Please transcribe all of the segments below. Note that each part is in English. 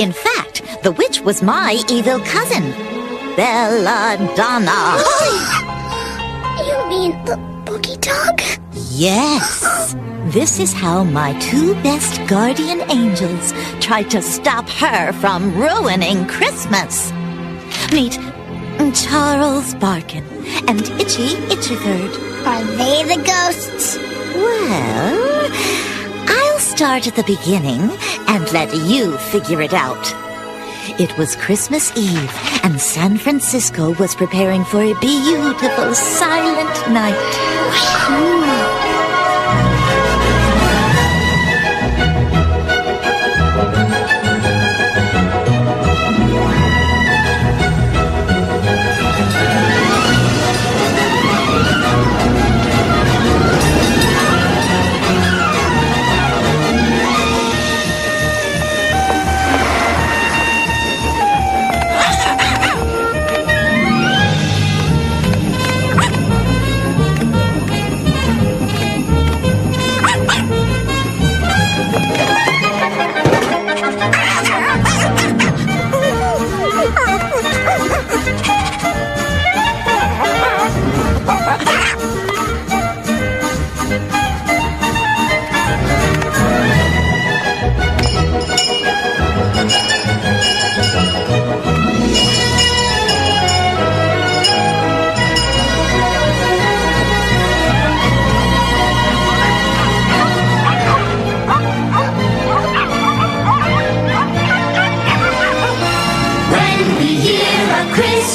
In fact, the witch was my evil cousin, Belladonna. You mean the boogie dog? Yes. This is how my two best guardian angels tried to stop her from ruining Christmas. Meet Charles Barkin and Itchy Itchiford. Are they the ghosts? Well, I'll start at the beginning and let you figure it out. It was Christmas Eve, and San Francisco was preparing for a beautiful silent night. When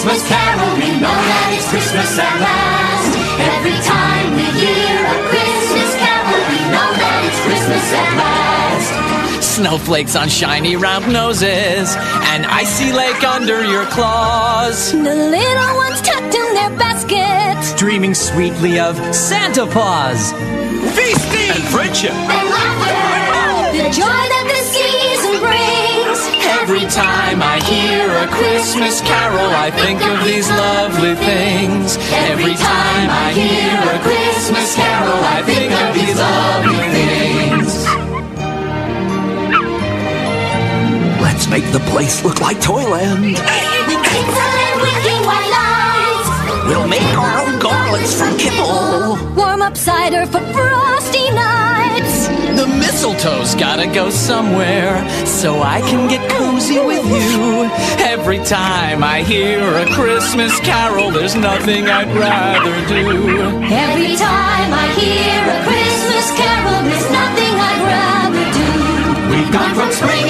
Christmas carol, we know that it's Christmas at last. Every time we hear a Christmas carol, we know that it's Christmas at last. Snowflakes on shiny round noses, an icy lake under your claws. The little ones tucked in their baskets. Dreaming sweetly of Santa Claus. Feasting and friendship. And laughter, The joy Every time I hear a Christmas carol, I think of these lovely things. Every time I hear a Christmas carol, I think of these lovely things. Let's make the place look like Toyland. tinsel winking white lights. We'll make our own garlands from kibble. Warm up cider for frosty nights. The mistletoe's gotta go somewhere so I can get cozy with you. Every time I hear a Christmas carol, there's nothing I'd rather do. Every time I hear a Christmas carol, there's nothing I'd rather do. We've gone from spring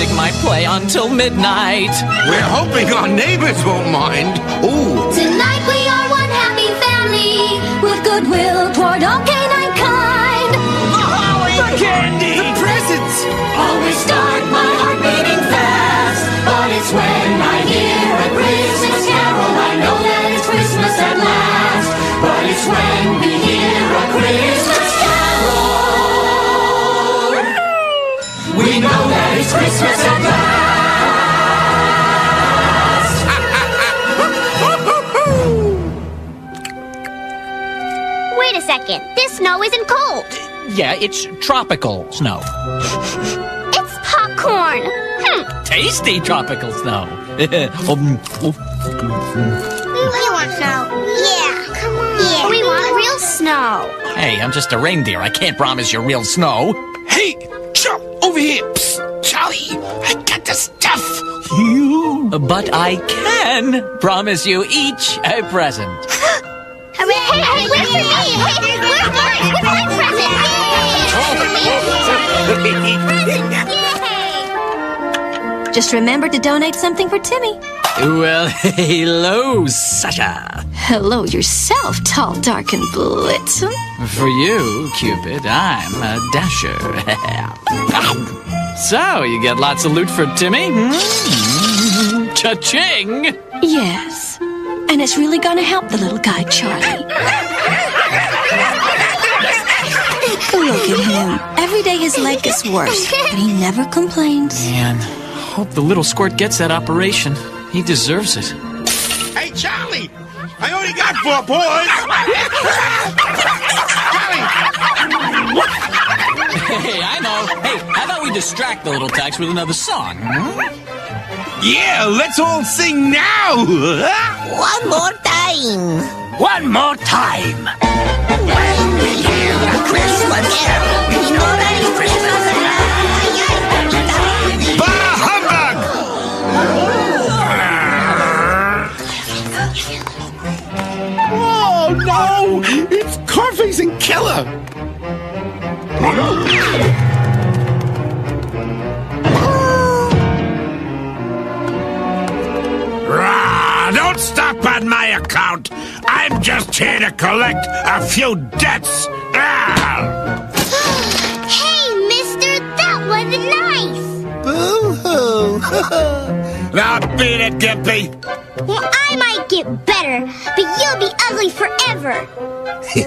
music might play until midnight. We're hoping our neighbors won't mind. Ooh, Tonight we are one happy family with goodwill toward all canine kind. The holly, the candy, the presents. Always start my heart beating fast. But it's when I hear a Christmas carol, I know that it's Christmas at last. But it's when we hear a Christmas Christmas at last. Wait a second. This snow isn't cold. Yeah, it's tropical snow. it's popcorn. Hm. Tasty tropical snow. Um, we want snow. Yeah. Come on. Yeah. We want real snow. Hey, I'm just a reindeer. I can't promise you real snow. But I can promise you each a present. Hey, hey, hey, wait for me. Hey, wait for me. My present. Yay. Just remember to donate something for Timmy. Well, hello, Sasha. Hello yourself, tall, dark, and blitzen. For you, Cupid, I'm a dasher. so, you get lots of loot for Timmy? Hmm? Cha-ching! Yes. And it's really gonna help the little guy, Charlie. Look at him. Every day his leg gets worse, but he never complains. Man, hope the little squirt gets that operation. He deserves it. Hey, Charlie, I only got four boys. Charlie! Hey, I know. Hey, how about we distract the little tykes with another song? Yeah, let's all sing now. One more time. One more time. When we hear Christmas carol. We know that it's Christmas Bah humbug! Oh no! It's Carface and Killer! stop on my account. I'm just here to collect a few debts. Ah! Hey, mister, that wasn't nice. Boo-hoo! now beat it, Gimpy. Well, I might get better, but you'll be ugly forever.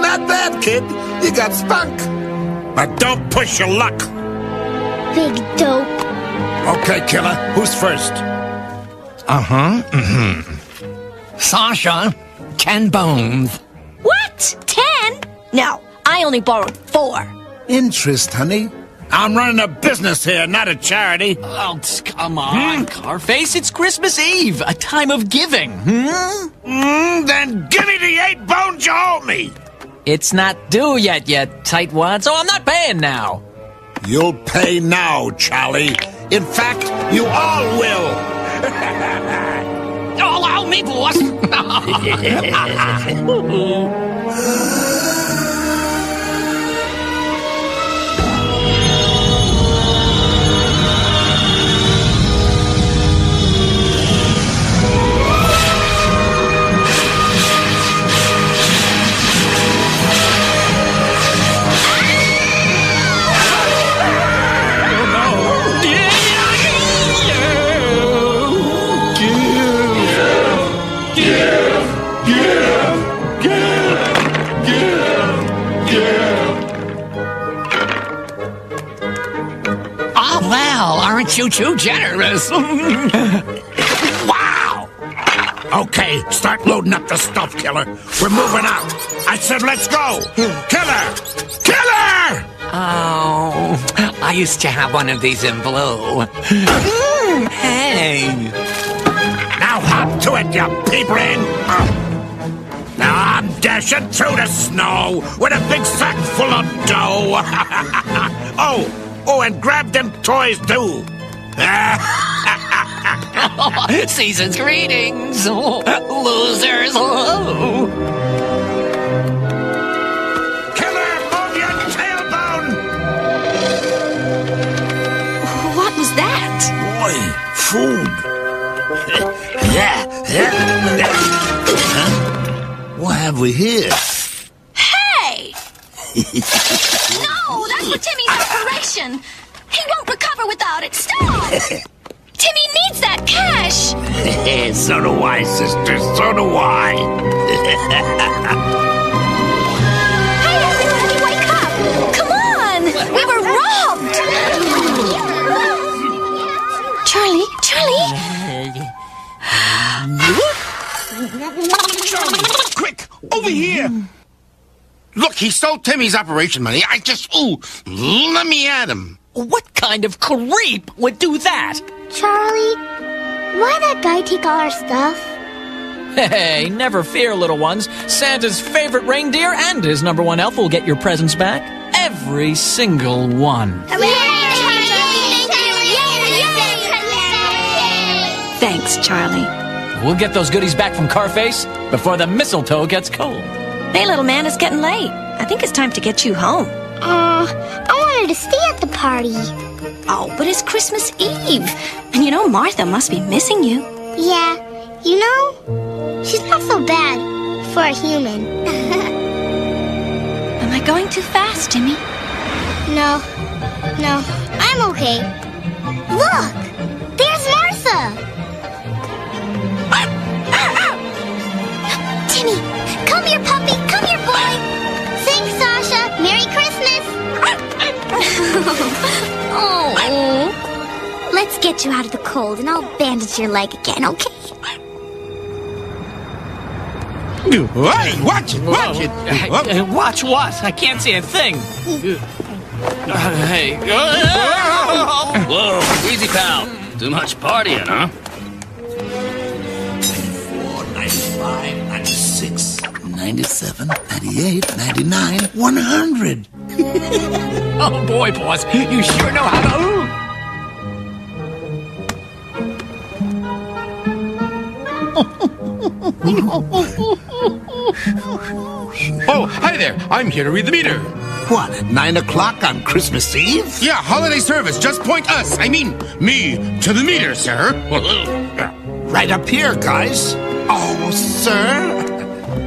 Not bad, kid. You got spunk. But don't push your luck. Big dope. Okay, killer. Who's first? Uh-huh. Mm-hmm. Sasha, ten bones. What? Ten? No, I only borrowed four. Interest, honey. I'm running a business here, not a charity. Oh, come on, Carface. It's Christmas Eve, a time of giving. Hmm? Mm, then give me the eight bones you owe me. It's not due yet, you tightwad, so I'm not paying now. You'll pay now, Charlie. In fact, you all will. Allow me, boss. well, aren't you too generous? Wow! Okay, start loading up the stuff, killer. We're moving out. I said let's go. Killer! Killer! oh, I used to have one of these in blue. Mm, hey. Now hop to it, you brain! Now I'm dashing through the snow with a big sack full of dough. oh, oh, and grab them toys too. Season's greetings, losers. Oh. Killer, move your tailbone! What was that? Boy, food. yeah, yeah. Huh? What have we here? Hey! no, that's for Timmy's operation. He won't recover without it. Stop! Timmy needs that cash. so do I, sister. So do I. Hey, everybody, wake up! Come on! We were robbed! Charlie, Charlie! Charlie, quick, over here. Look, he stole Timmy's operation money. I just, ooh, let me at him. What kind of creep would do that? Charlie, why that guy take all our stuff? Hey, never fear, little ones. Santa's favorite reindeer and his number one elf will get your presents back. Every single one. Thanks, Charlie. We'll get those goodies back from Carface before the mistletoe gets cold. Hey, little man, it's getting late. I think it's time to get you home. Uh, I wanted to stay at the party. Oh, but it's Christmas Eve. And you know, Martha must be missing you. Yeah, you know, she's not so bad for a human. Am I going too fast, Timmy? no, no, I'm okay. Look, there's Martha. Ah, ah, ah! Timmy, come here, puppy. Come here, boy. Thanks, Sasha. Merry Christmas. oh. Let's get you out of the cold, and I'll bandage your leg again, okay? Hey, watch it, watch it. Hey, Whoop. uh, watch what? I can't see a thing. Uh, hey. Whoa, easy, pal. Too much partying, huh? 97, 98, 99, 100. Oh boy, boss, you sure know how to. Oh, hi there. I'm here to read the meter. What, 9 o'clock on Christmas Eve? Yeah, holiday service. Just point us, I mean, me, to the meter, sir. Uh, right up here, guys. Oh, sir.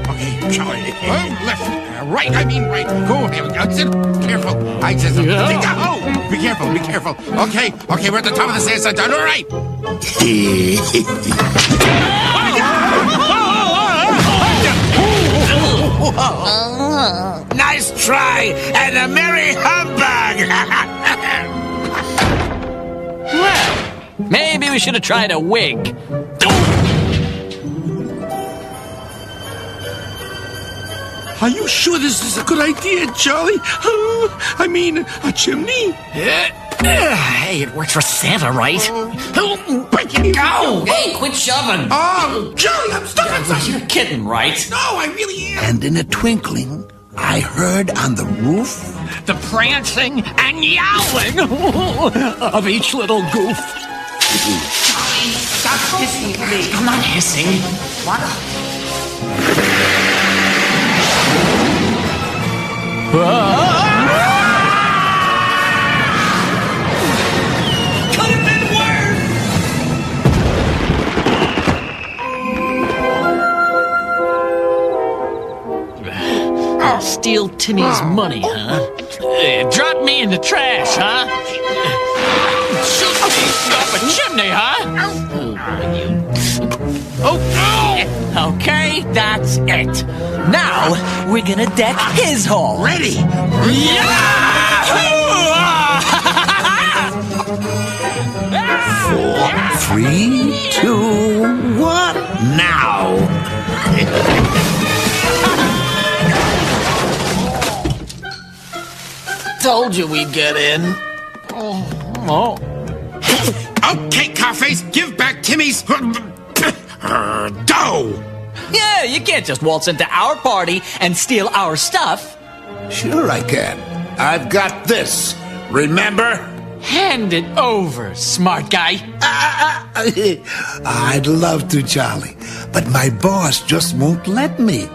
Okay, Charlie. Oh, left. Uh, right, I mean right. Go ahead. Sit. Careful. I just. Oh, be careful, be careful. Okay, okay, we're at the top of the stairs. Done. All right. nice try, and a merry humbug. Well, maybe we should have tried a wig. Are you sure this is a good idea, Charlie? Oh, I mean, a chimney? Eh, eh, hey, it works for Santa, right? Oh. Break it. Go. Hey, quit shoving. Oh, Charlie, I'm stuck inside. You're kidding, right? No, I really am. and in a twinkling, I heard on the roof The prancing and yowling of each little goof. Stop hissing at me. I'm not hissing. Could have been worse. Steal Timmy's money, huh? Uh, drop me in the trash, huh? Shoot me up a chimney, huh? Oh, okay, that's it. Now we're gonna deck his hall. Ready? Yeah! Four, three, two, one. Now. Told you we'd get in. Oh, oh. Okay, Carface, give back Timmy's uh, dough. Yeah, you can't just waltz into our party and steal our stuff. Sure, I can. I've got this. Remember? Hand it over, smart guy. I'd love to, Charlie, but my boss just won't let me.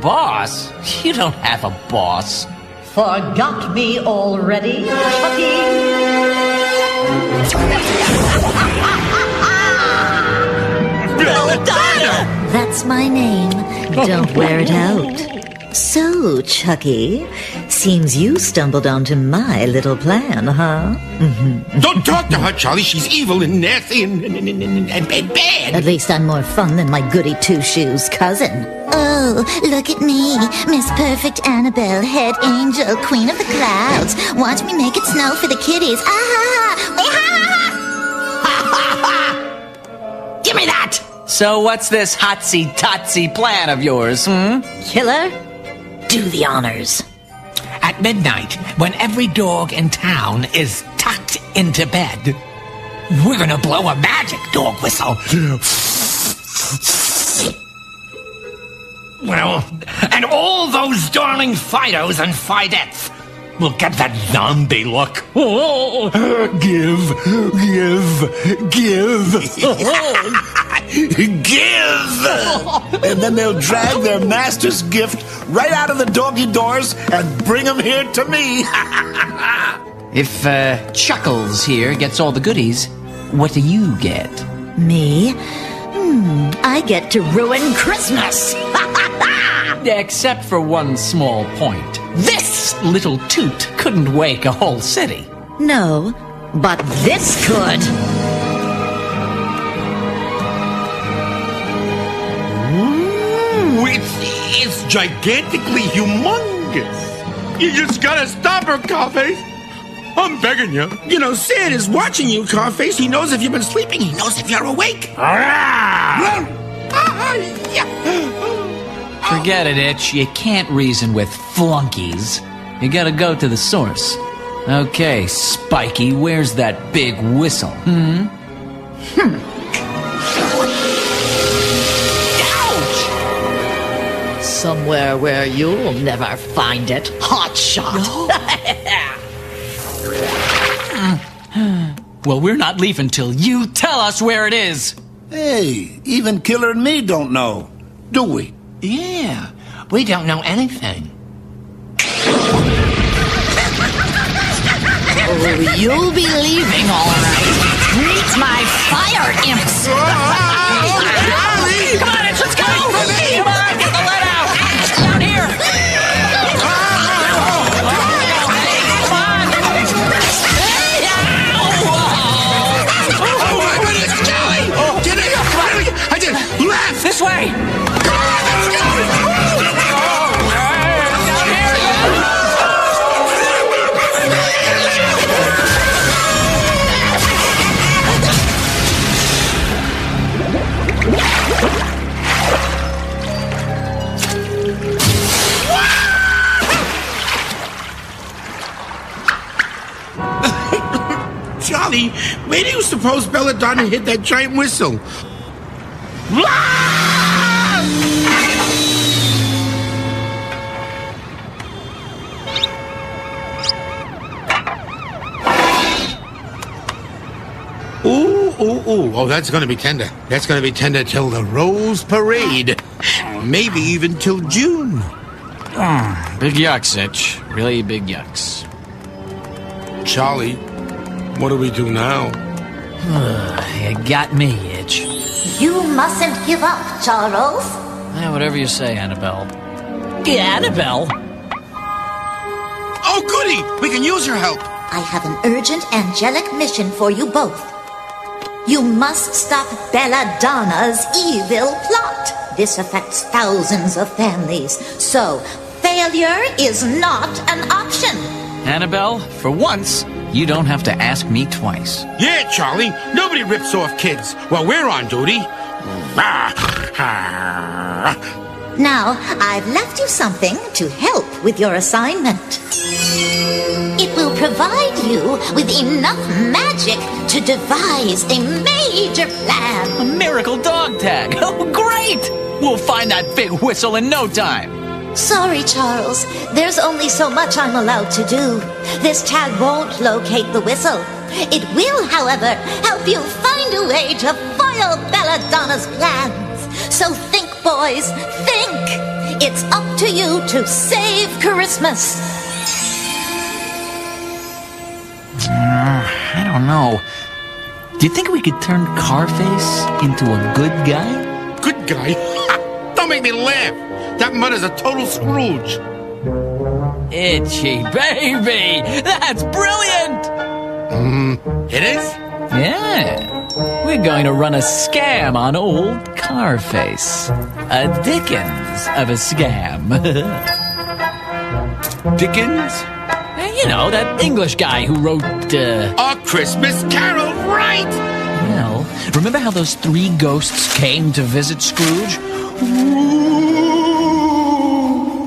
Boss? You don't have a boss. Forgot me already, Chucky? That's my name. Don't wear it out. So, Chucky, seems you stumbled onto my little plan, huh? Mhm. Don't talk to her, Charlie. She's evil and nasty and, and, and, and, and, and bad. At least I'm more fun than my goody two shoes cousin. Oh, look at me, Miss Perfect Annabelle, head angel, queen of the clouds. Watch me make it snow for the kiddies. Ah ha ha! Give me that! So what's this hotsy-totsy plan of yours, hmm? Killer, do the honors. At midnight, when every dog in town is tucked into bed, we're gonna blow a magic dog whistle. Well, and all those darling Fidos and Fidettes will get that zombie look. Oh, give, give, give. Give! and then they'll drag their master's gift right out of the doggy doors and bring him here to me. If uh, Chuckles here gets all the goodies, what do you get? Me? Hmm, I get to ruin Christmas. Except for one small point. This little toot couldn't wake a whole city. no, but this could. Ooh, it's, it's gigantically humongous. You just gotta stop her, Carface. I'm begging you. You know, Sid is watching you, Carface. He knows if you've been sleeping. He knows if you're awake. Ah! Ah, yeah. Forget it, Itch. You can't reason with flunkies. You gotta go to the source. Okay, Spiky, where's that big whistle? Hmm? Ouch. Somewhere where you'll never find it. Hot shot. Well, we're not leaving till you tell us where it is. hey, even Killer and me don't know, do we? Yeah, we don't know anything. Oh, you'll be leaving, all right. Meet my fire imps. Come on, Itch, let's go! Come on, get the lead out! Down here! Oh, my goodness, Charlie! Get it! Oh, oh. I did left! This way! Charlie, where do you suppose Belladonna hit that giant whistle? Ooh, ooh, ooh. Oh, that's gonna be tender. That's gonna be tender till the Rose Parade. Maybe even till June. Big yucks, Itch. Really big yucks. Charlie, what do we do now? You got me, Itch. You mustn't give up, Charles. Eh, whatever you say, Annabelle. Annabelle? Oh, goody! We can use your help. I have an urgent angelic mission for you both. You must stop Belladonna's evil plot. This affects thousands of families, so failure is not an option. Annabelle, for once, you don't have to ask me twice. Yeah, Charlie. Nobody rips off kids while we're on duty. Now, I've left you something to help with your assignment. It will provide you with enough magic to devise a major plan. A miracle dog tag! Oh, great! We'll find that big whistle in no time. Sorry, Charles. There's only so much I'm allowed to do. This tag won't locate the whistle. It will, however, help you find a way to foil Belladonna's plans. So think, boys, think! It's up to you to save Christmas. Uh, I don't know. Do you think we could turn Carface into a good guy? good guy. Don't make me laugh. That mother's a total Scrooge. Itchy baby! That's brilliant! Mm, it is? Yeah. We're going to run a scam on old Carface. A Dickens of a scam. Dickens? you know, that English guy who wrote, uh. A Christmas Carol, right? Well, remember how those three ghosts came to visit Scrooge?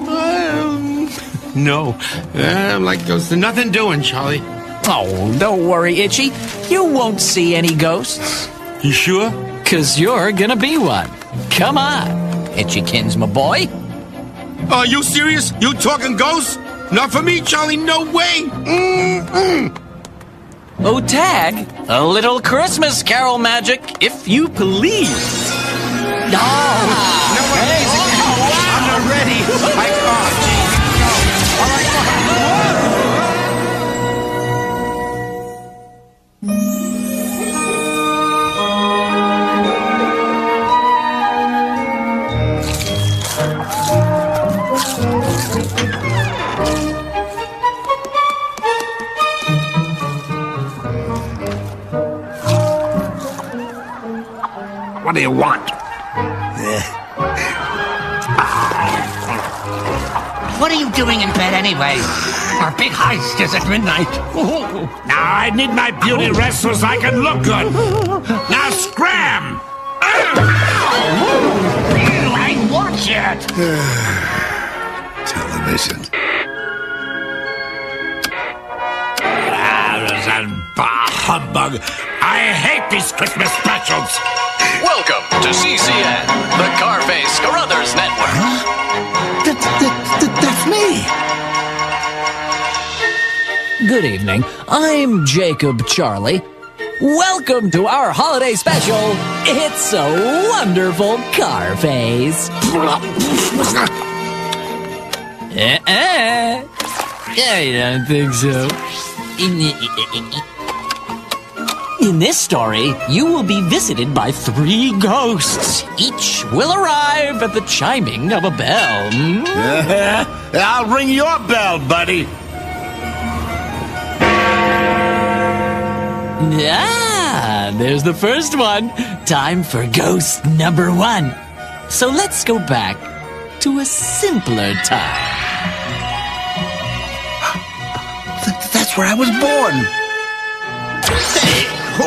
Um, no. Uh, like there's nothing doing, Charlie. Oh, don't worry, Itchy. You won't see any ghosts. You sure? Cause you're gonna be one. Come on, Itchykins, my boy. Are you serious? You talking ghosts? Not for me, Charlie. No way. Mm-mm. Oh, Tag, a little Christmas carol magic, if you please. No, hey, oh, I'm not ready. I, oh, What do you want? What are you doing in bed anyway? Our big heist is at midnight. Now I need my beauty rest so I can look good. Now scram! I watch it. Television. Ah, bah humbug. I hate these Christmas specials. Welcome to CCN, the Carface Carruthers Network. That, that, that, that's me. Good evening. I'm Jacob Charlie. Welcome to our holiday special. It's a wonderful Carface. Uh-uh. Eh, I eh. don't think so. In this story, you will be visited by three ghosts. Each will arrive at the chiming of a bell. I'll ring your bell, buddy. Ah, there's the first one. Time for ghost number one. So let's go back to a simpler time. Th- that's where I was born. Hey,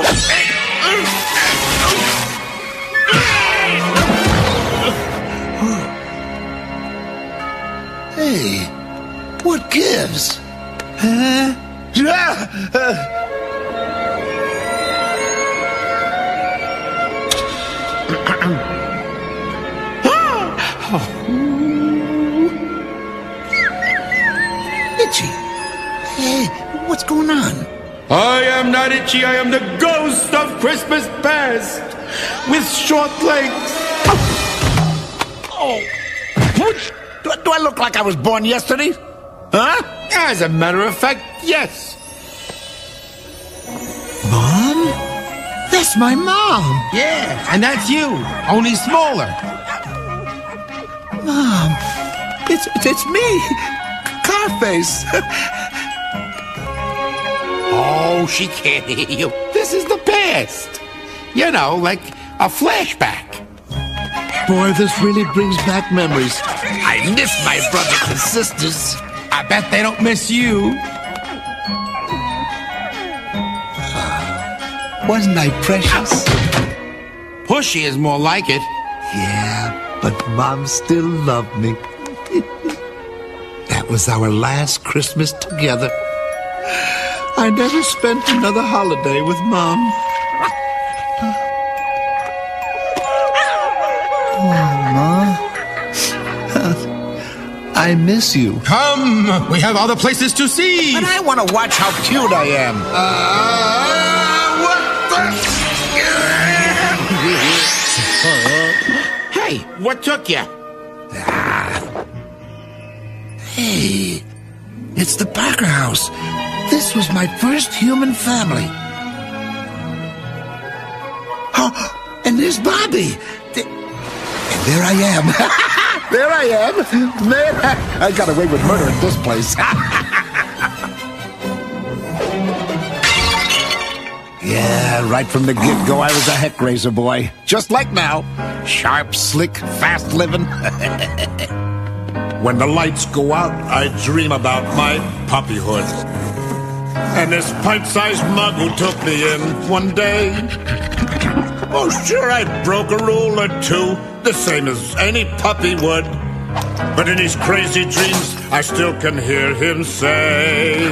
what gives? Huh? Oh. Itchy. Hey, what's going on? I am not itchy. I am the ghost of Christmas past with short legs. Oh. Do, do I look like I was born yesterday? Huh? As a matter of fact, yes. Mom? That's my mom. Yeah, and that's you, only smaller. Mom, it's it's me, Carface. oh, she can't hear you. This is the past. You know, like a flashback. Boy, this really brings back memories. I miss my brothers and sisters. I bet they don't miss you. Uh, wasn't I precious? Pushy is more like it. Yeah, but Mom still loved me. that was our last Christmas together. I never spent another holiday with Mom. Oh, Ma. I miss you. Come, we have other places to see. But I want to watch how cute I am. Uh, what the? hey, what took you? Ah. Hey, it's the Parker house. This was my first human family. Oh, and there's Bobby. And there I am. there I am. Man, I got away with murder at this place. yeah, right from the get go, I was a heck raiser boy. Just like now. Sharp, slick, fast living. when the lights go out, I dream about my puppyhood. And this pint-sized mug who took me in one day. Oh, sure, I broke a rule or two, the same as any puppy would. But in his crazy dreams, I still can hear him say,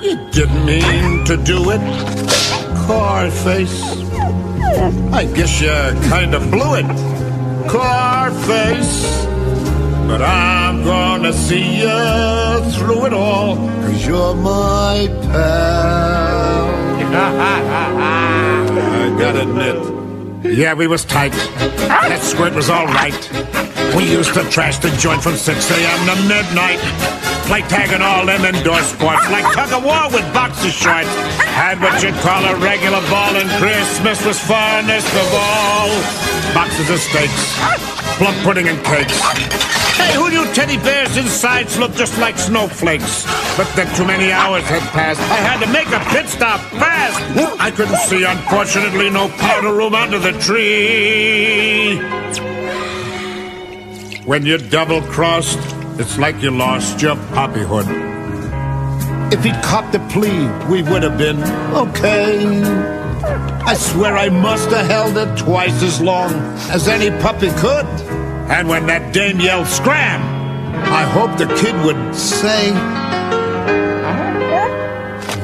You didn't mean to do it, Carface. I guess you kinda blew it, Carface. But I'm gonna see you through it all, cause you're my pal. I gotta admit, yeah, we was tight. That squirt was all right. We used to trash the joint from 6 a.m. to midnight. Play tag and all them indoor sports, like tug of war with boxer shorts. Had what you'd call a regular ball, and Christmas was funnest of all. Boxes of steaks, plum pudding and cakes. Hey, who knew teddy bears' insides look just like snowflakes? But then too many hours had passed. I had to make a pit stop fast. I couldn't see, unfortunately, no powder room under the tree. When you're double crossed, it's like you lost your poppyhood. If he'd copped the plea, we would have been okay. I swear I must have held it twice as long as any puppy could. And when that dame yelled scram, I hope the kid would say,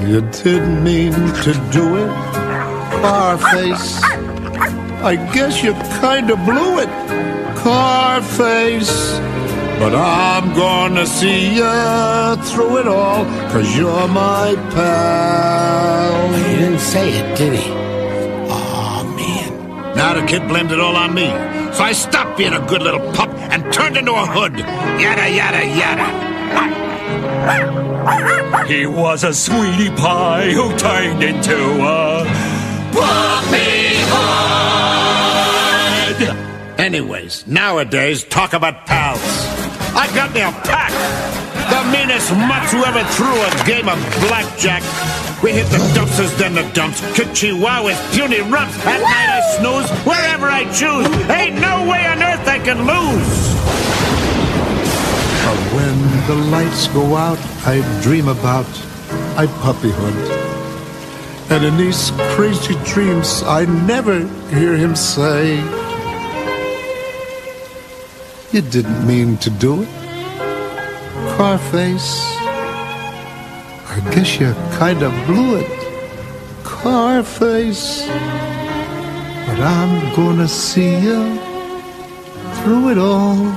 You didn't mean to do it, Carface. I guess you kinda blew it, Carface. But I'm gonna see you through it all, cause you're my pal. He didn't say it, did he? Aw, oh, man. Now the kid blamed it all on me. So I stopped being a good little pup and turned into a hood. Yada, yada, yada. He was a sweetie pie who turned into a puppy hood. Anyways, nowadays, talk about pals. I got me a pack. The meanest mutts who ever threw a game of blackjack. We hit the dumpsters, then the dumps. Kick chihuahuas, puny rumps. At night I snooze wherever I choose. Ain't no way on earth I can lose. But when the lights go out, I dream about I puppy hunt. And in these crazy dreams, I never hear him say, You didn't mean to do it, Carface. I guess you kinda blew it, Carface. But I'm gonna see you through it all.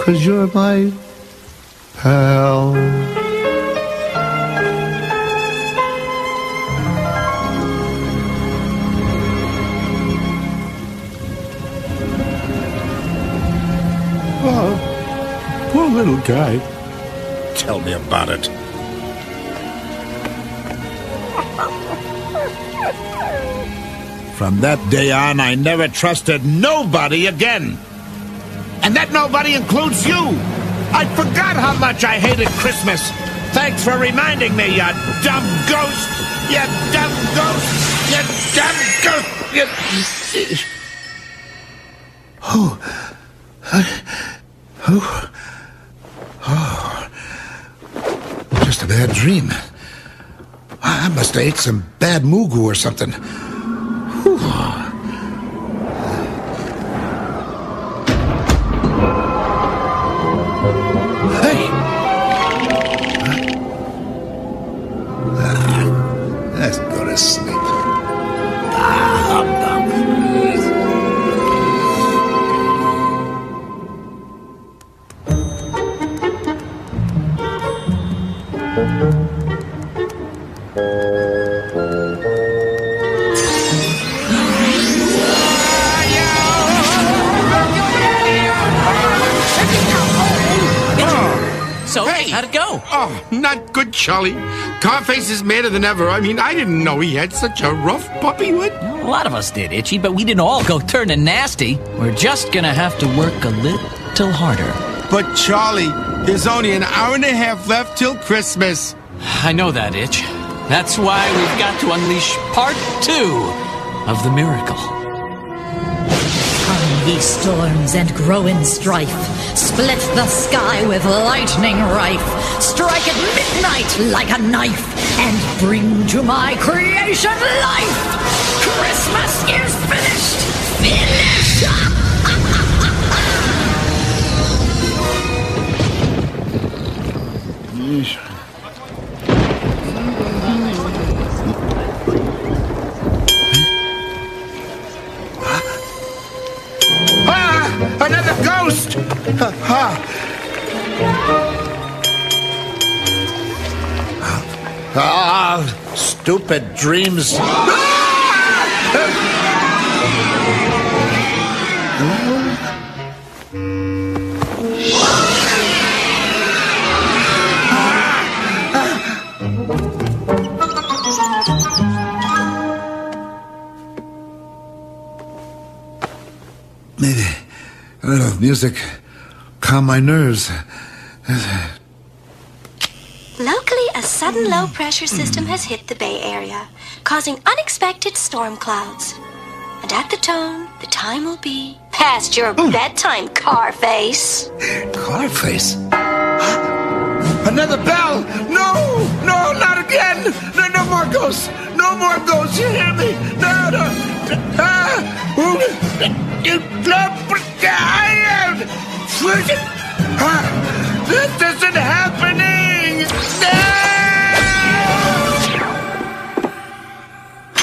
Cause you're my pal. Oh, poor little guy. Tell me about it. From that day on, I never trusted nobody again. And that nobody includes you. I forgot how much I hated Christmas. Thanks for reminding me, you dumb ghost. You dumb ghost. You dumb ghost. You... Oh, oh, oh, just a bad dream. I must have ate some bad mugu or something. Whew. So, how'd it go? Oh, not good, Charlie. Carface is madder than ever. I mean, I didn't know he had such a rough puppyhood. A lot of us did, Itchy, but we didn't all go turning nasty. We're just gonna have to work a little harder. But, Charlie, there's only an hour and a half left till Christmas. I know that, Itch. That's why we've got to unleash part two of the miracle. Come, ye storms and grow in strife. Split the sky with lightning rife. Strike at midnight like a knife. And bring to my creation life. Christmas is finished. Finished! Ah! Another ghost! Ah! Ah, stupid dreams. Maybe music calm my nerves. Locally, a sudden low pressure system has hit the Bay Area, causing unexpected storm clouds. And at the tone, the time will be past your bedtime, Carface. Carface? Another bell! No! No, not again! No, no more ghosts! No more ghosts! You hear me? No, no! Ah! You Ah! This isn't happening!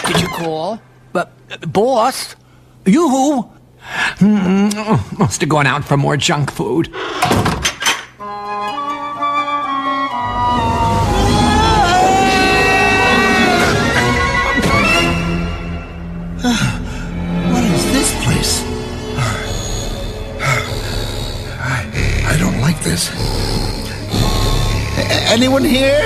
Did you call? But, uh, boss? You who? Mm, must have gone out for more junk food. Anyone here?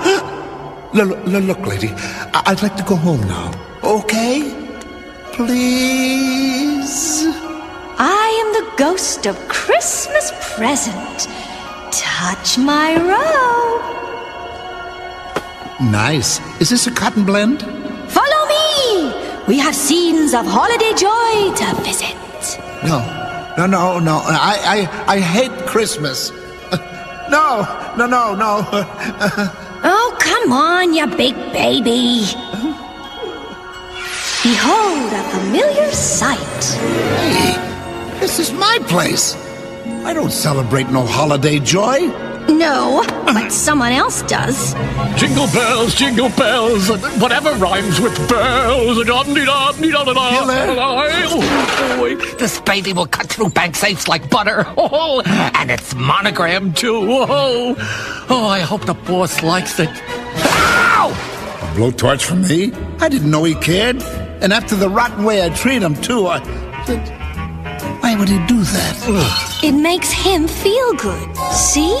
Look, look, look, lady. I'd like to go home now. Okay? Please? I am the ghost of Christmas present. Touch my robe. Nice. Is this a cotton blend? We have scenes of holiday joy to visit. No, no, no, no. I, I, I hate Christmas. No, no, no, no. Oh, come on, you big baby. Behold a familiar sight. Hey, this is my place. I don't celebrate no holiday joy. No, but someone else does. Jingle bells, jingle bells, whatever rhymes with bells. Oh, this baby will cut through bank safes like butter. Oh, and it's monogrammed too. Oh, oh, I hope the boss likes it. Ow! A blowtorch from me? I didn't know he cared. And after the rotten way I treat him, too, I. Why would he do that? It makes him feel good. See?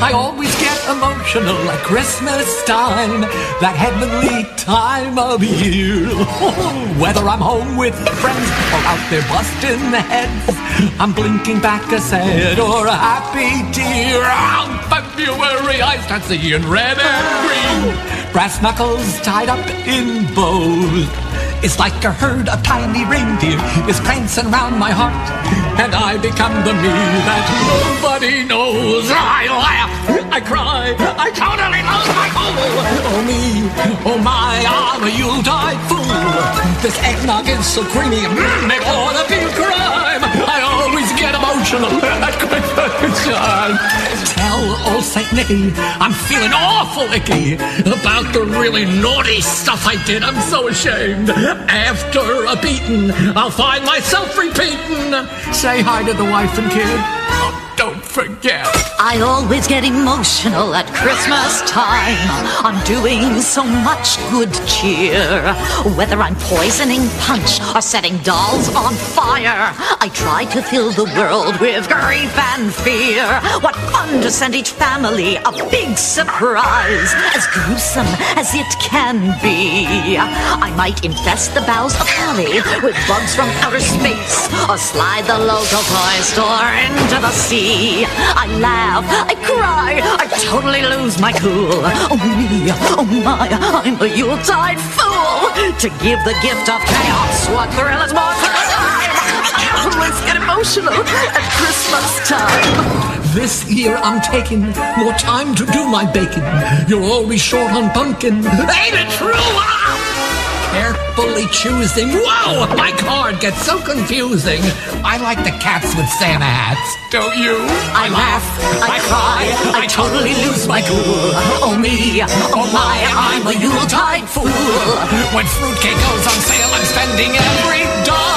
I always emotional at Christmas time, that heavenly time of year. Whether I'm home with friends or out there busting heads, I'm blinking back a sad or a happy tear. Oh, February, I start seeing red and green, brass knuckles tied up in bows. It's like a herd of tiny reindeer is prancing around my heart, and I become the me that nobody knows. I laugh, I cry, I totally lose my cool. Oh me, oh my, I'm a Yuletide fool. This eggnog is so creamy, mm, it ought to be a crime. I always get emotional at Christmas time. Tell old Saint I'm feeling awful icky about the really naughty stuff I did. I'm so ashamed. After a beating, I'll find myself repeating. Say hi to the wife and kid. Don't forget. I always get emotional at Christmas time. I'm doing so much good cheer. Whether I'm poisoning punch or setting dolls on fire, I try to fill the world with grief and fear. What fun to send each family a big surprise, as gruesome as it can be. I might infest the boughs of holly with bugs from outer space, or slide the local toy store into the sea. I laugh, I cry, I totally lose my cool. Oh me, oh my, I'm a Yuletide fool. To give the gift of chaos, what thrill is more sublime? I always get emotional at Christmas time. This year I'm taking more time to do my baking. You're always short on pumpkin. Ain't it true? Carefully choosing. Whoa! My card gets so confusing. I like the cats with Santa hats. Don't you? I laugh, I cry, I totally lose my cool. Oh me, oh my, I'm a Yuletide fool. When fruitcake goes on sale, I'm spending every dime.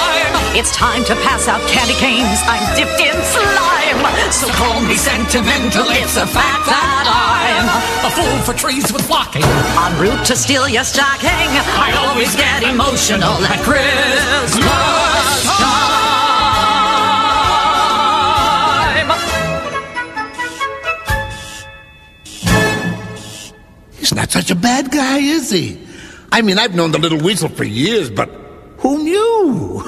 It's time to pass out candy canes. I'm dipped in slime. So call me sentimental. It's a fact that I'm a fool for trees with flocking. En route to steal your stocking. I always get emotional at Christmas time. He's not such a bad guy, is he? I mean, I've known the little weasel for years, but who knew?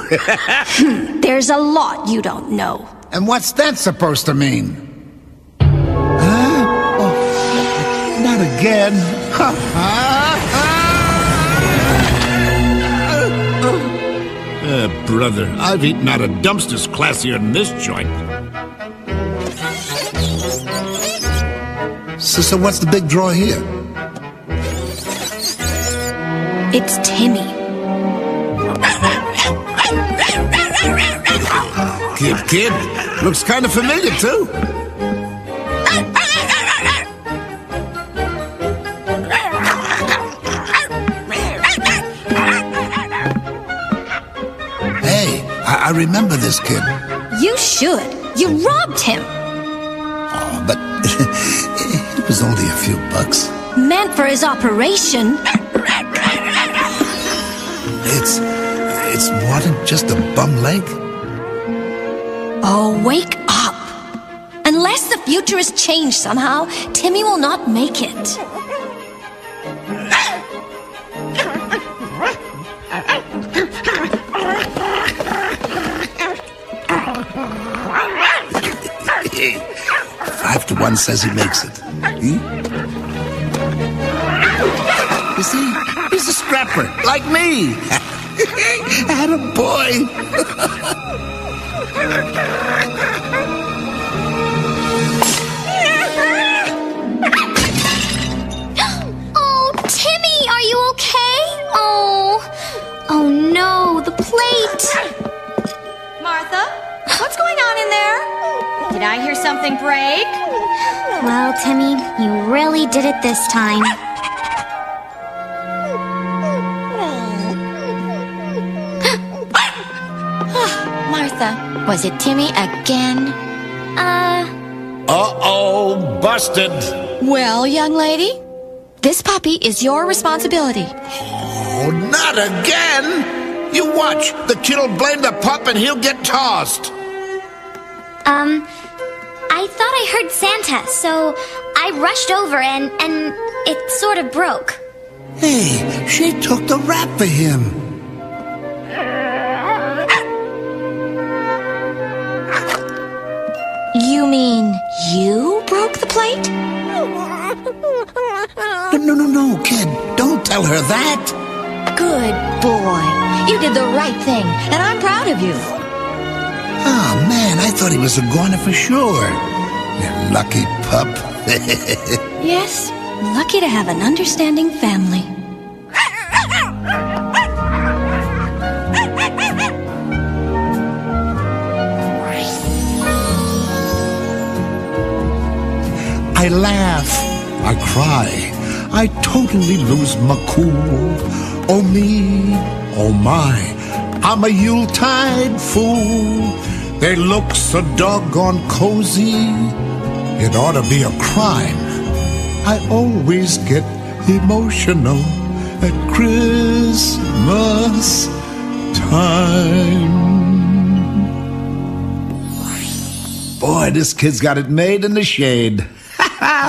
There's a lot you don't know. and what's that supposed to mean? Huh? Oh, not again. Uh, brother, I've eaten out of dumpsters classier than this joint. So, so what's the big draw here? It's Timmy. Kid, kid. Looks kind of familiar, too. Hey, I, I remember this kid. You should. You robbed him. Oh, but it was only a few bucks. Meant for his operation. It's it's more than just a bum leg. Oh, wake up. Unless the future has changed somehow, Timmy will not make it. Five to one says he makes it. Hmm? You see, he's a scrapper, like me. Had a boy. Oh, Timmy, are you okay? Oh, oh no, the plate. Martha, what's going on in there? Did I hear something break? Well, Timmy, you really did it this time. Martha, was it Timmy again? Uh, Uh-oh, busted. Well, young lady, this puppy is your responsibility. Oh, not again! You watch. The kid'll blame the pup and he'll get tossed. um, I thought I heard Santa, so I rushed over and, and it sort of broke. Hey, she took the rap for him. You mean you broke the plate? No, no, no, no, kid. Don't tell her that. Good boy. You did the right thing, and I'm proud of you. Oh, man, I thought he was a goner for sure. You lucky pup. Yes, lucky to have an understanding family. I laugh. I cry. I totally lose my cool. Oh me, oh my, I'm a Yuletide fool. They look so doggone cozy. It ought to be a crime. I always get emotional at Christmas time. Boy, this kid's got it made in the shade.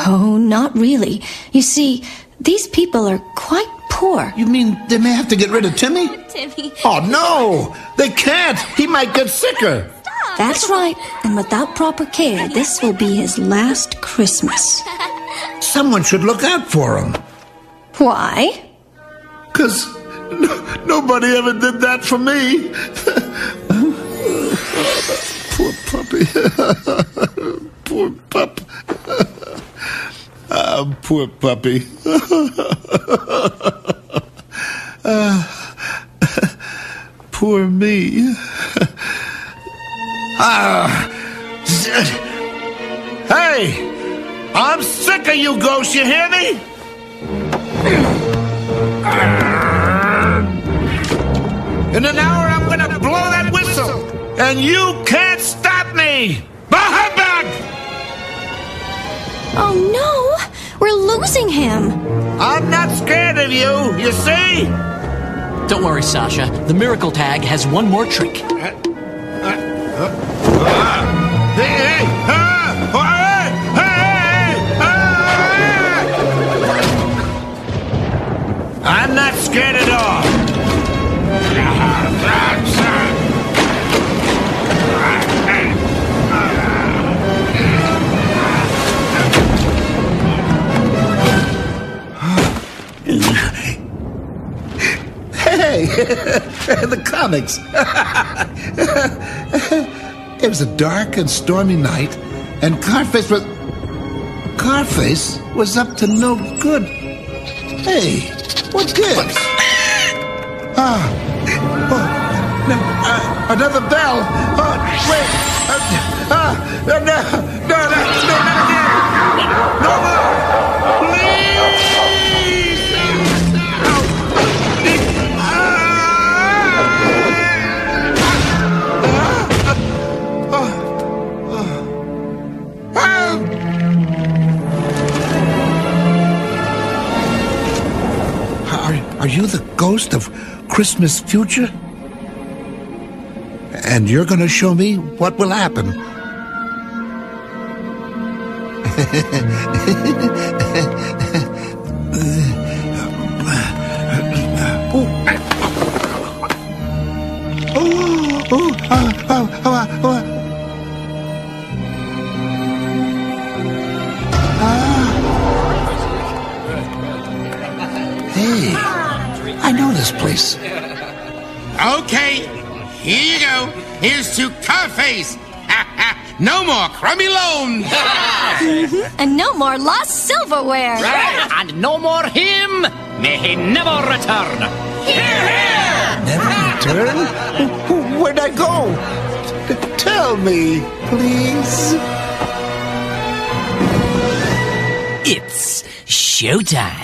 Oh, not really. You see, these people are quite poor. You mean they may have to get rid of Timmy? Timmy. Oh, no! They can't! He might get sicker! That's right. And without proper care, this will be his last Christmas. Someone should look out for him. Why? Because no, nobody ever did that for me. Poor puppy. poor pup. Ah, poor puppy. Ah, poor me. Ah. Hey! I'm sick of you ghosts, you hear me? In an hour, I'm gonna blow that whistle, and you can't stop me! Bahabag! Oh no! We're losing him! I'm not scared of you, you see? Don't worry, Sasha. The miracle tag has one more trick. Hey, hey, hey, hey. I'm not scared at all. Hey, the comics. it was a dark and stormy night, and Carface was. Carface was up to no good. Hey, what gives? Ah, oh, no, uh, another bell. Oh, wait. Uh, ah, no, no, no, ghost of Christmas future? And you're going to show me what will happen. Okay, here you go. Here's to Carface. no more crummy loans. Mhm. And no more lost silverware. And no more him. May he never return. Never return? Where'd I go? T- Tell me, please. It's showtime.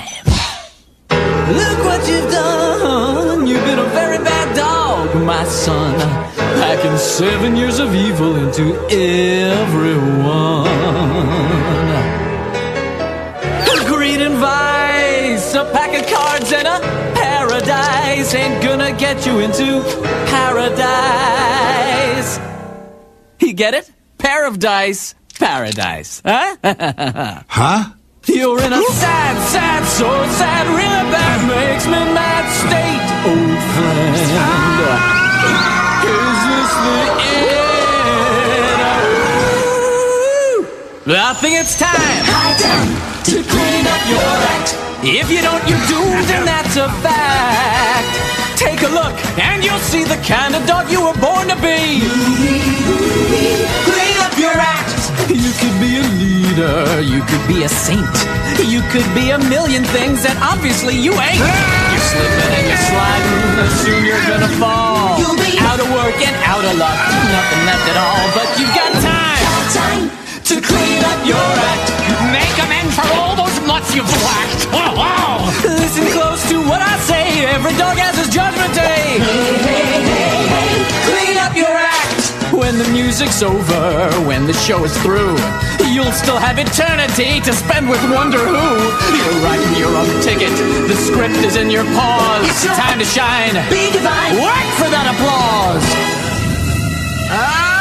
Packing seven years of evil into everyone. Greed and vice, a pack of cards and a paradise ain't gonna get you into paradise. You get it? Pair of dice, paradise. Huh? huh? You're in a sad, sad, so sad, really bad, makes me mad state, old friend. Is this the end? Uh, I think it's time. to clean up your act. If you don't, you're doomed, and that's a fact. Take a look, and you'll see the kind of dog you were born to be. Clean up your act. You could be a leader, you could be a saint, you could be a million things that obviously you ain't. You're slipping and you're sliding, soon you're gonna fall. You'll be out of work and out of luck, nothing left at all, but you've got time, got time to clean up your act. Make amends for all those nuts you've whacked. Oh, wow. Listen close to what I say, every dog has his judgment day. Hey, hey, hey, hey, clean up your act. When when the music's over, when the show is through. You'll still have eternity to spend with Wonder Who. You're writing your own ticket. The script is in your paws. It's your time to shine. Be divine. Work for that applause. Ah!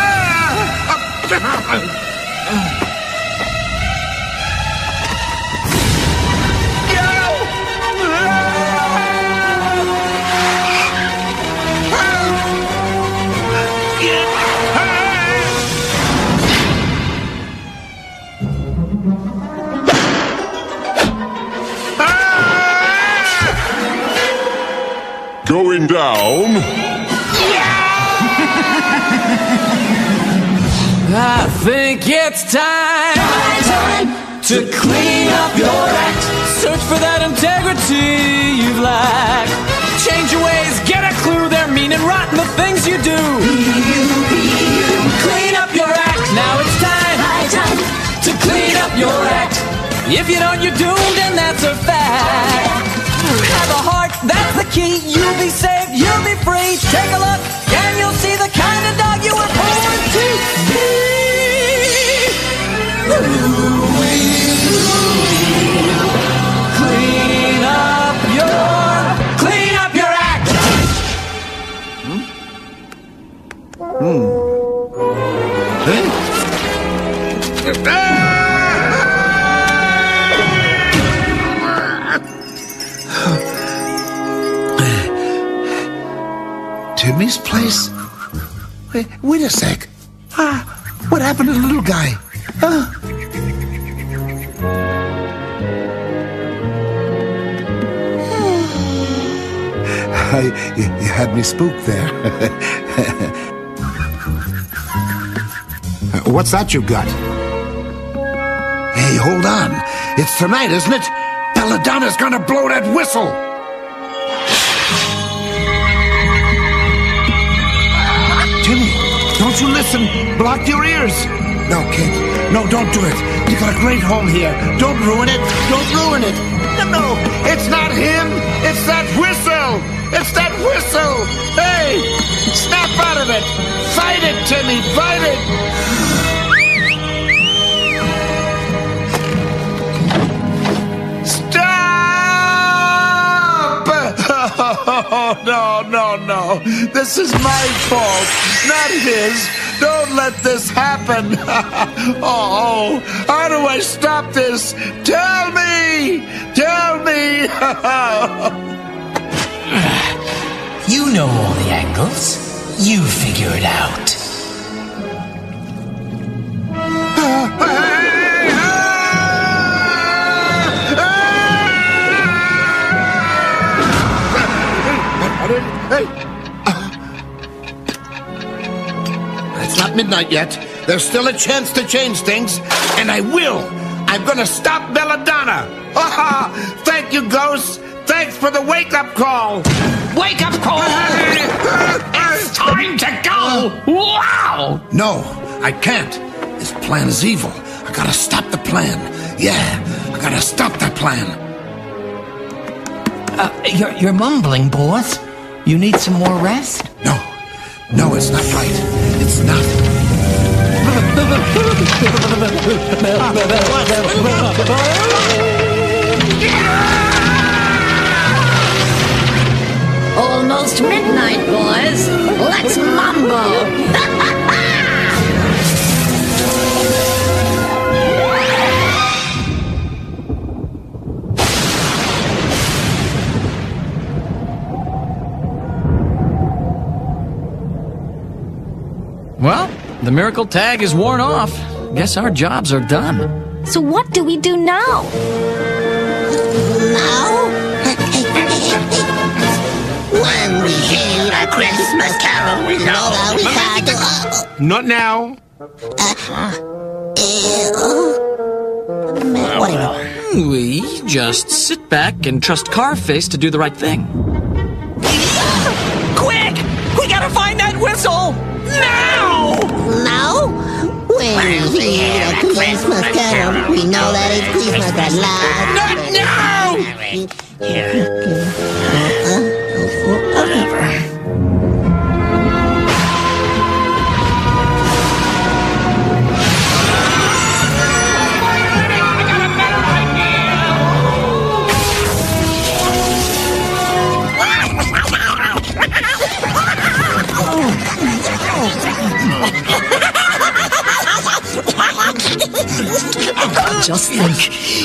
Going down. Yeah! I think it's time, time to clean up your act. Search for that integrity you've lacked. Change your ways, get a clue. They're mean and rotten the things you do. Clean up your act. Now it's time, time, to clean up your act. If you don't, you're doomed, and that's a fact. Have a heart, that's the key. You'll be saved, you'll be free. Take a look, and you'll see the kind of dog you were born to be. Clean Timmy's place? Wait, wait a sec. Ah, what happened to the little guy? Huh? I, you, you had me spooked there. What's that you've got? Hey, hold on. It's tonight, isn't it? Belladonna's gonna blow that whistle. You listen. Block your ears. No, kid. No, don't do it. You got a great home here. Don't ruin it. Don't ruin it. No, no, it's not him. It's that whistle. It's that whistle. Hey, snap out of it. Fight it, Timmy. Fight it. Oh, no, no, no. This is my fault, not his. Don't let this happen. oh, how do I stop this? Tell me! Tell me! You know all the angles. You figure it out. Midnight yet. There's still a chance to change things, and I will. I'm gonna stop Belladonna. Ha ha! Thank you, Ghost. Thanks for the wake-up call. Wake up call! it's time to go! Wow! No, I can't. This plan is evil. I gotta stop the plan. Yeah, I gotta stop that plan. Uh, you're, you're mumbling, boss. You need some more rest? No, no, it's not right. It's not. Almost midnight, boys. Let's mambo. the miracle tag is worn off. Guess our jobs are done. So what do we do now? Now? when we hear a Christmas carol, we know that we had to. Not now. Uh-huh. Hmm, we just sit back and trust Carface to do the right thing. Quick! We gotta find that whistle! Now! Now? When we hear a Christmas carol, we know that it's Christmas at last. Not now! Just think,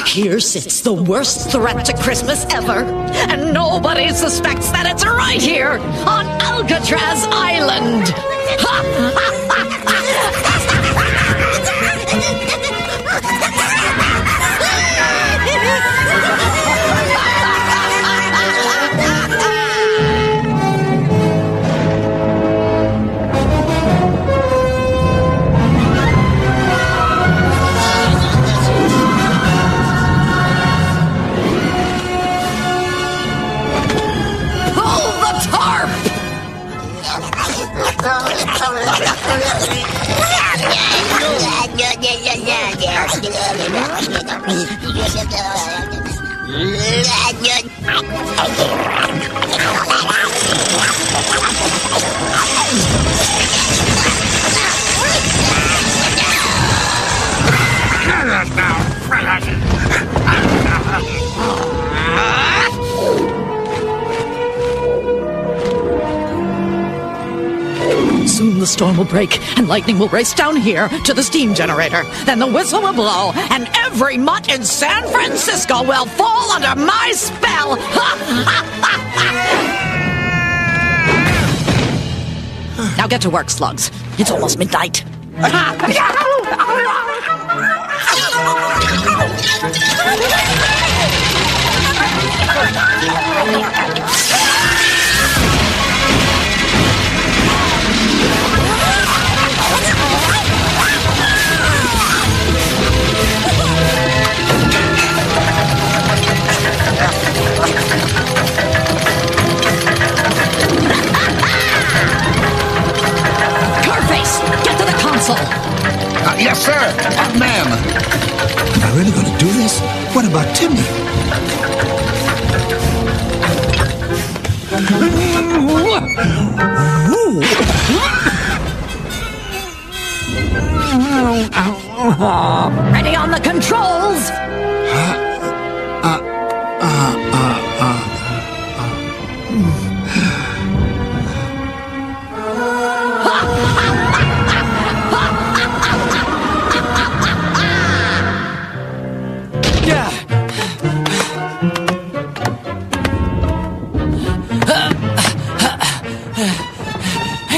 here sits the worst threat to Christmas ever, and nobody suspects that it's right here on Alcatraz Island. Pull Soon the storm will break, and lightning will race down here to the steam generator. Then the whistle will blow, and every mutt in San Francisco will fall under my spell. now get to work, slugs. It's almost midnight. Uh, yes, sir. Uh, ma'am. Am I really going to do this? What about Timmy? Ready on the controls.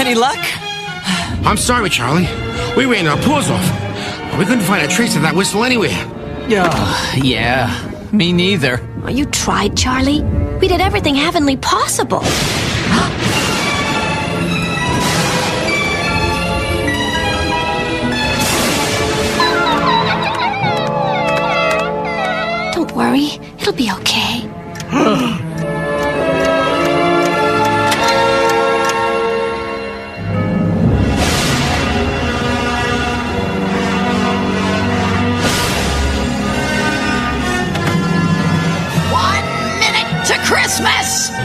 Any luck? I'm sorry, Charlie. We ran our paws off. We couldn't find a trace of that whistle anywhere. Oh, yeah. Me neither. Oh, you tried, Charlie. We did everything heavenly possible. Don't worry, it'll be okay. Christmas!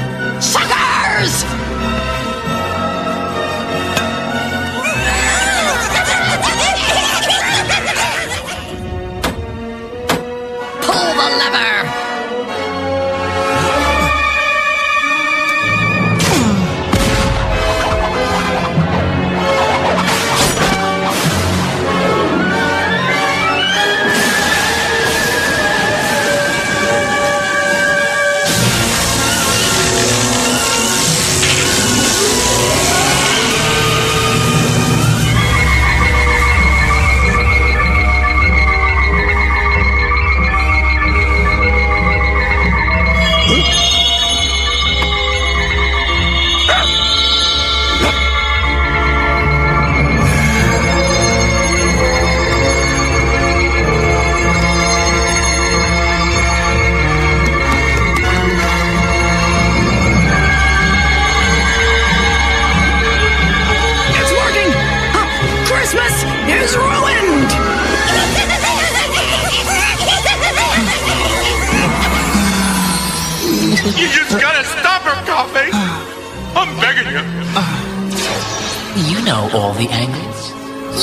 You all the angles.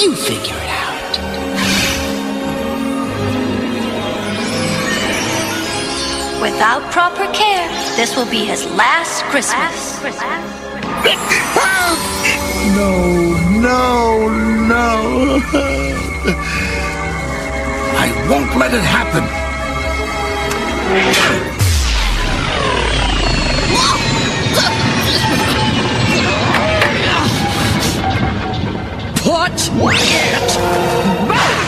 You figure it out. Without proper care, this will be his last Christmas. No, no, no. I won't let it happen. It back!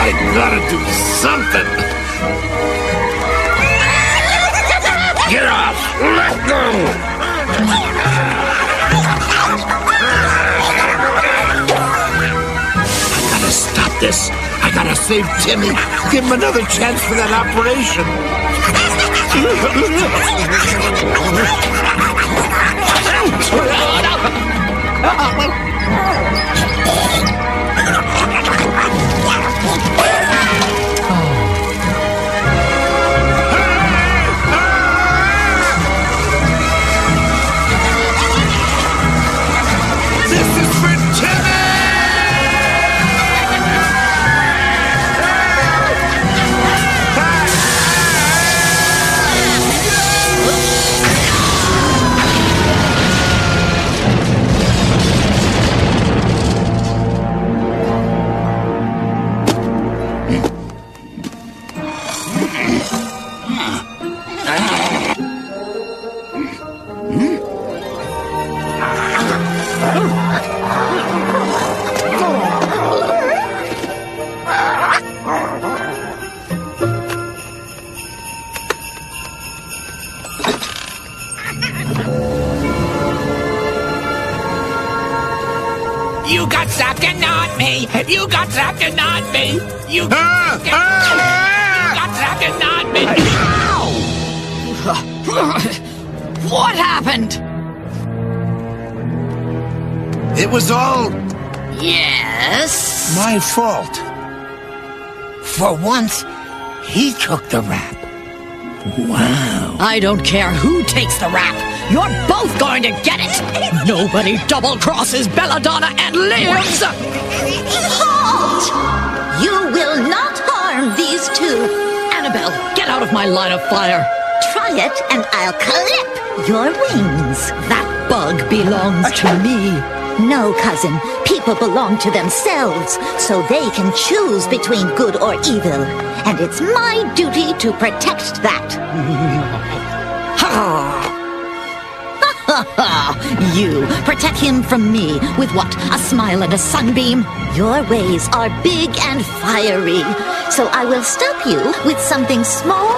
I gotta do something. Gotta stop this. I gotta save Timmy. Give him another chance for that operation. You got something on me. You, Ah, you got something on me. What happened? It was all Yes. my fault. For once, he took the rap. Wow. I don't care who takes the rap. You're both going to get it. Nobody double crosses Belladonna and lives. Halt! You will not harm these two. Annabelle, get out of my line of fire. Try it, and I'll clip your wings. That bug belongs to me. No, cousin. People belong to themselves, so they can choose between good or evil. And it's my duty to protect that. you protect him from me with what? A smile and a sunbeam? Your ways are big and fiery, so I will stop you with something small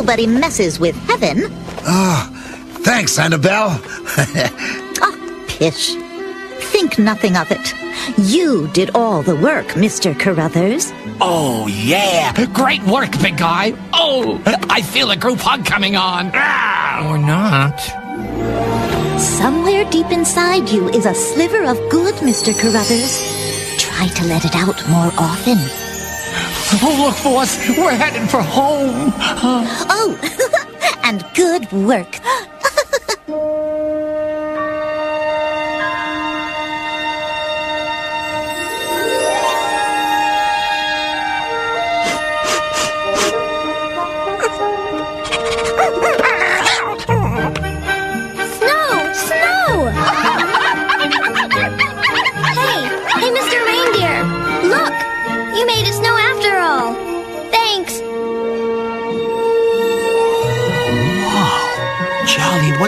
Nobody messes with heaven. Ah, thanks, Annabelle. Ah, pish. Think nothing of it. You did all the work, Mr. Carruthers. Oh, yeah. Great work, big guy. Oh, I feel a group hug coming on. Or not. Somewhere deep inside you is a sliver of good, Mr. Carruthers. Try to let it out more often. Oh, look, for us. We're headed for home. Oh, and good work.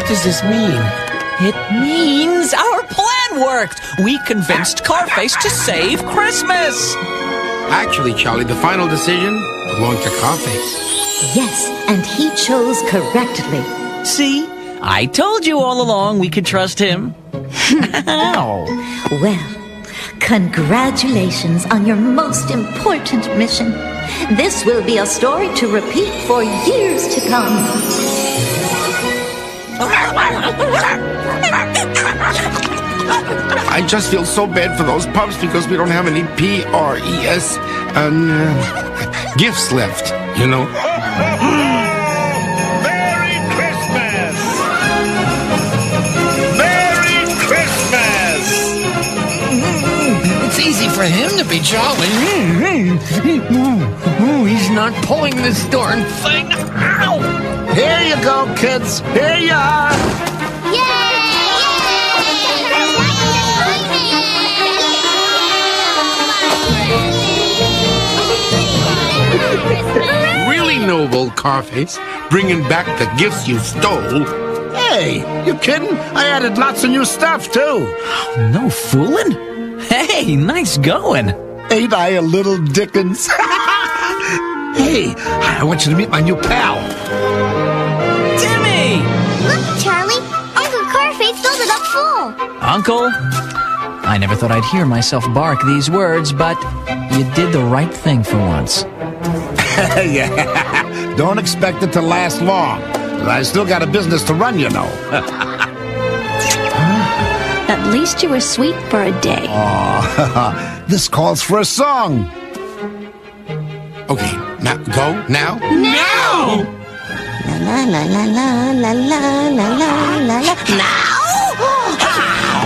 What does this mean? It means our plan worked. We convinced Carface to save Christmas. Actually, Charlie, the final decision belonged to Carface. Yes, and he chose correctly. See? I told you all along we could trust him. Ow. Well, congratulations on your most important mission. This will be a story to repeat for years to come. I just feel so bad for those pups because we don't have any P R E S um, uh, gifts left, you know? Merry Christmas! Merry Christmas! It's easy for him to be jolly. Ooh, he's not pulling this darn thing. Ow! Here you go, kids. Here you are. Really noble, Carface, bringing back the gifts you stole. Hey, you kidding? I added lots of new stuff, too. No fooling? Hey, nice going. Ain't I a little Dickens? hey, I want you to meet my new pal. Uncle, I never thought I'd hear myself bark these words, but you did the right thing for once. yeah. Don't expect it to last long. I still got a business to run, you know. At least you were sweet for a day. Aw, this calls for a song. Okay, now go now. Now! La la la la la la la la la la. Now!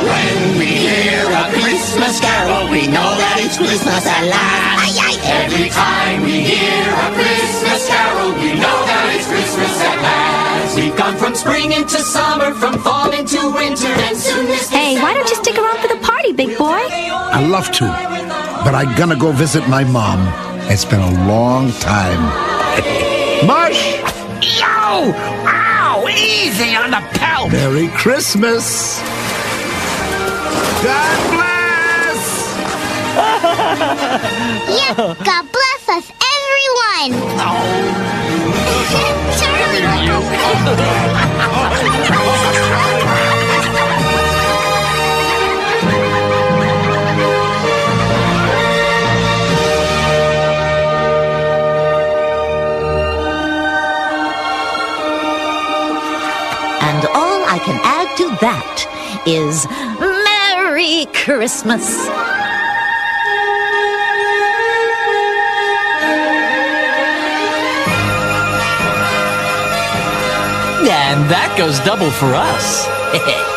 When we hear a Christmas carol, we know that it's Christmas at last. Every time we hear a Christmas carol, we know that it's Christmas at last. We've gone from spring into summer, from fall into winter, and soon this. Hey, why don't you stick around for the party, big boy? I love to, but I'm gonna go visit my mom. It's been a long time. Mush! Yo! Ow! Easy on the pelt! Merry Christmas! God bless! Yep, God bless us, everyone. Oh. And all I can add to that is Christmas. And that goes double for us.